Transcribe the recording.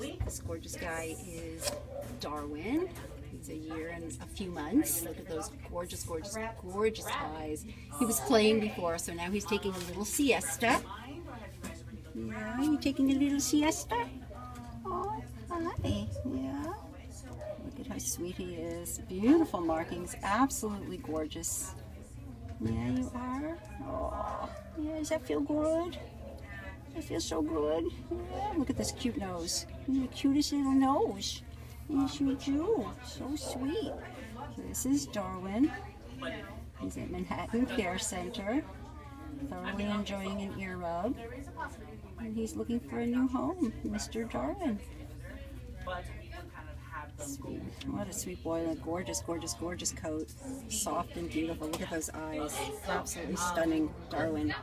This gorgeous guy is Darwin. He's a year and a few months. Look at those gorgeous, gorgeous, gorgeous eyes. He was playing before, so now he's taking a little siesta. Yeah, you taking a little siesta? Oh, hi. Yeah. Look at how sweet he is. Beautiful markings. Absolutely gorgeous. Yeah, you are. Oh, yeah. Does that feel good? It feels so good. Yeah, look at this cute nose. The cutest little nose. Yes, you do. So sweet. This is Darwin. He's at Manhattan Care Center, thoroughly enjoying an ear rub. And he's looking for a new home, Mr. Darwin. Sweet. What a sweet boy. A gorgeous, gorgeous, gorgeous coat. Soft and beautiful. Look at those eyes. Absolutely stunning. Darwin.